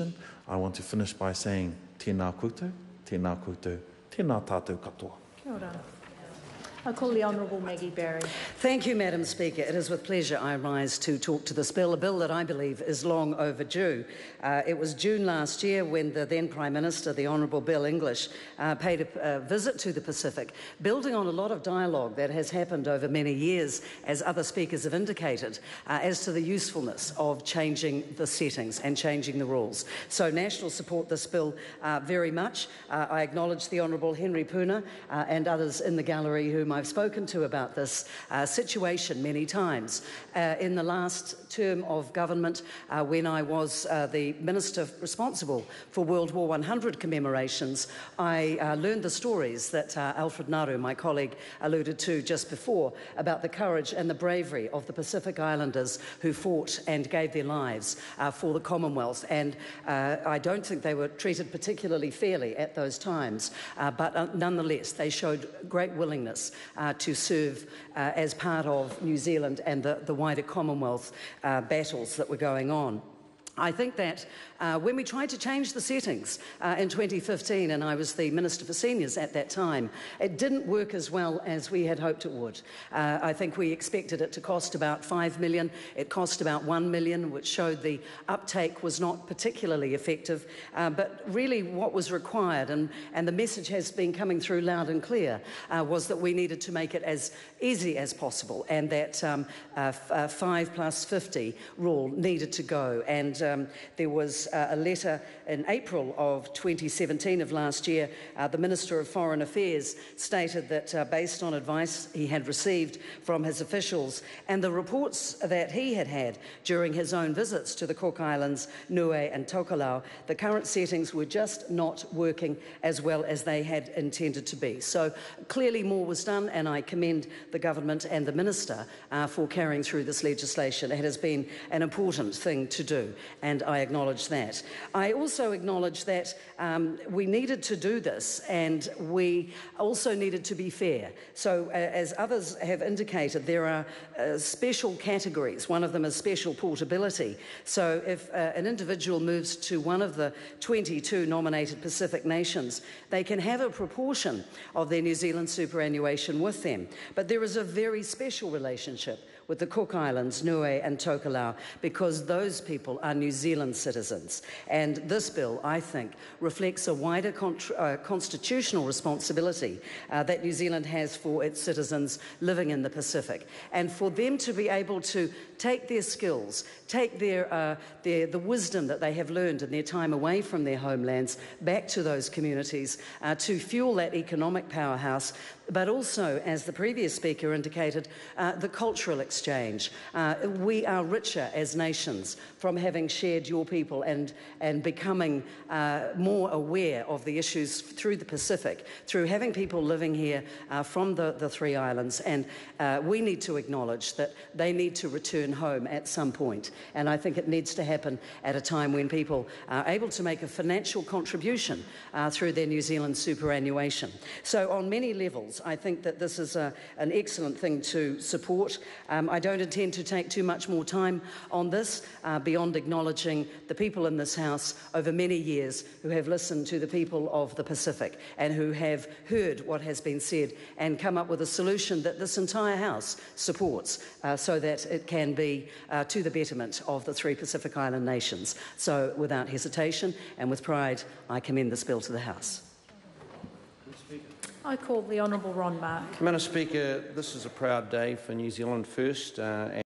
I want to finish by saying tēnā koutou, tēnā koutou, tēnā tātou katoa. Kia ora. I call the Honourable Maggie Barry. Thank you, Madam Speaker. It is with pleasure I rise to talk to this bill, a bill that I believe is long overdue. Uh, it was June last year when the then Prime Minister, the Honourable Bill English, uh, paid a, a visit to the Pacific, building on a lot of dialogue that has happened over many years, as other speakers have indicated, uh, as to the usefulness of changing the settings and changing the rules. So National support this bill uh, very much. Uh, I acknowledge the Honourable Henry Puna uh, and others in the gallery whom I've spoken to about this uh, situation many times. Uh, in the last term of government, uh, when I was uh, the Minister responsible for World War 100 commemorations, I uh, learned the stories that uh, Alfred Ngaro, my colleague, alluded to just before about the courage and the bravery of the Pacific Islanders who fought and gave their lives for the Commonwealth. And I don't think they were treated particularly fairly at those times, but nonetheless, they showed great willingness uh, to serve uh, as part of New Zealand and the, the wider Commonwealth uh, battles that were going on. I think that uh, when we tried to change the settings uh, in 2015, and I was the Minister for Seniors at that time, it didn't work as well as we had hoped it would. Uh, I think we expected it to cost about 5 million. It cost about 1 million, which showed the uptake was not particularly effective. Uh, but really, what was required, and, and the message has been coming through loud and clear, uh, was that we needed to make it as easy as possible, and that um, uh, f- uh, 5 plus 50 rule needed to go. And um, there was uh, a letter in April of 2017 of last year. Uh, the Minister of Foreign Affairs stated that, uh, based on advice he had received from his officials and the reports that he had had during his own visits to the Cook Islands, Niue, and Tokelau, the current settings were just not working as well as they had intended to be. So clearly, more was done, and I commend the government and the minister uh, for carrying through this legislation. It has been an important thing to do, and I acknowledge that. I also acknowledge that um, we needed to do this, and we also needed to be fair. So, uh, as others have indicated, there are uh, special categories. One of them is special portability. So, if uh, an individual moves to one of the 22 nominated Pacific nations, they can have a proportion of their New Zealand superannuation with them. But there is a very special relationship with the Cook Islands, Niue and Tokelau, because those people are New Zealand citizens. And this bill, I think, reflects a wider uh, constitutional responsibility uh, that New Zealand has for its citizens living in the Pacific. And for them to be able to take their skills, take their, uh, their, the wisdom that they have learned in their time away from their homelands back to those communities uh, to fuel that economic powerhouse, but also, as the previous speaker indicated, uh, the cultural exchange. Uh, we are richer as nations from having shared your people and, and becoming uh, more aware of the issues through the Pacific, through having people living here uh, from the, the three islands. And uh, we need to acknowledge that they need to return home at some point. And I think it needs to happen at a time when people are able to make a financial contribution uh, through their New Zealand superannuation. So, on many levels, I think that this is a, an excellent thing to support. Um, I don't intend to take too much more time on this uh, beyond acknowledging the people in this House over many years who have listened to the people of the Pacific and who have heard what has been said and come up with a solution that this entire House supports uh, so that it can be uh, to the betterment of the three Pacific Island nations. So, without hesitation and with pride, I commend this bill to the House. I call the Honourable Ron Mark. Madam Speaker, this is a proud day for New Zealand First. Uh,